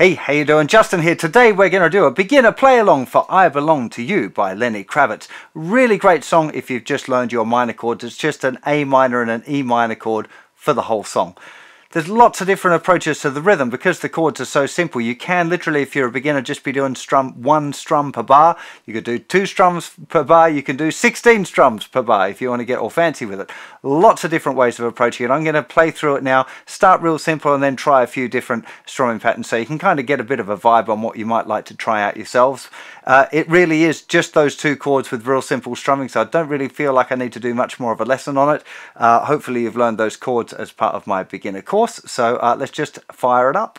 Hey, how you doing? Justin here. Today we're going to do a beginner play along for I Belong to You by Lenny Kravitz. Really great song if you've just learned your minor chords. It's just an A minor and an E minor chord for the whole song. There's lots of different approaches to the rhythm because the chords are so simple. You can literally, if you're a beginner, just be doing strum one strum per bar. You could do two strums per bar. You can do 16 strums per bar if you want to get all fancy with it. Lots of different ways of approaching it. I'm going to play through it now, start real simple and then try a few different strumming patterns so you can kind of get a bit of a vibe on what you might like to try out yourselves. Uh, it really is just those two chords with real simple strumming, so I don't really feel like I need to do much more of a lesson on it. Uh, hopefully you've learned those chords as part of my beginner course, so uh, let's just fire it up.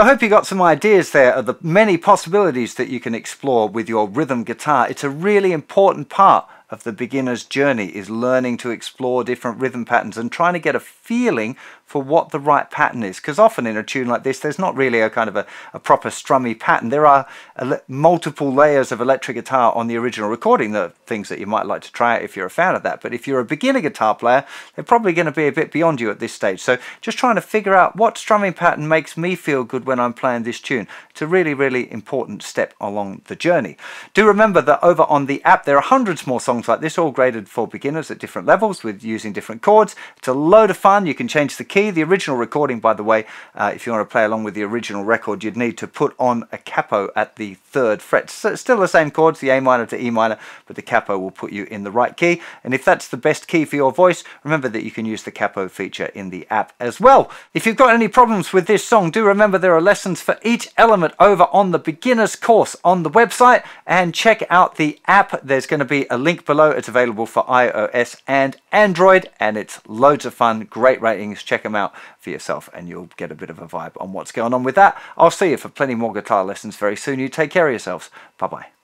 So I hope you got some ideas there of the many possibilities that you can explore with your rhythm guitar. It's a really important part of the beginner's journey is learning to explore different rhythm patterns and trying to get a feeling for what the right pattern is. Because often in a tune like this, there's not really a kind of a, a proper strummy pattern. There are multiple layers of electric guitar on the original recording, the things that you might like to try if you're a fan of that. But if you're a beginner guitar player, they're probably going to be a bit beyond you at this stage. So just trying to figure out what strumming pattern makes me feel good when I'm playing this tune. It's a really, really important step along the journey. Do remember that over on the app, there are hundreds more songs like this, all graded for beginners at different levels with using different chords. It's a load of fun. You can change the key. The original recording, by the way, uh, if you want to play along with the original record, you'd need to put on a capo at the third fret. So still the same chords, the A minor to E minor, but the capo will put you in the right key. And if that's the best key for your voice, remember that you can use the capo feature in the app as well. If you've got any problems with this song, do remember there are lessons for each element over on the beginner's course on the website and check out the app. There's going to be a link below. It's available for iOS and Android and it's loads of fun, great ratings. Check them out for yourself and you'll get a bit of a vibe on what's going on with that. I'll see you for plenty more guitar lessons very soon. You take care of yourselves. Bye bye.